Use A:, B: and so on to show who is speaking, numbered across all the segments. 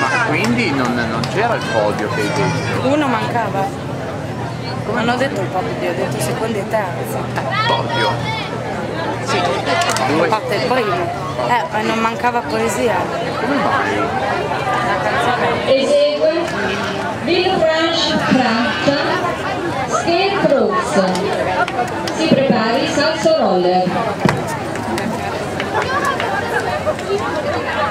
A: Ma quindi non, non c'era il podio che hai detto?
B: Uno mancava. Non ho detto il podio, ho detto secondo e terzo.
A: Podio?
B: Sì,
A: Due.
B: a parte il primo. Eh, non mancava poesia.
A: Come mai?
B: La canzone.
C: Esegue Villefranche Francia Skate Brooks. Si prepari salso roller. Thank you.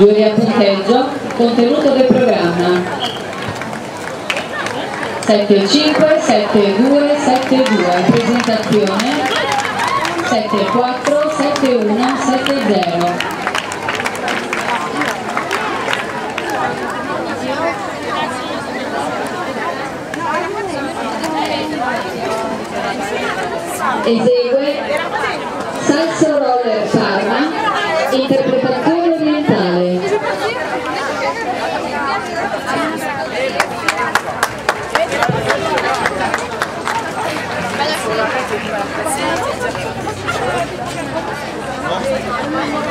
C: Giuria punteggio, contenuto del programma. 75, 72, 72, presentazione. 74, 71, 70. Esegue 감사합니다.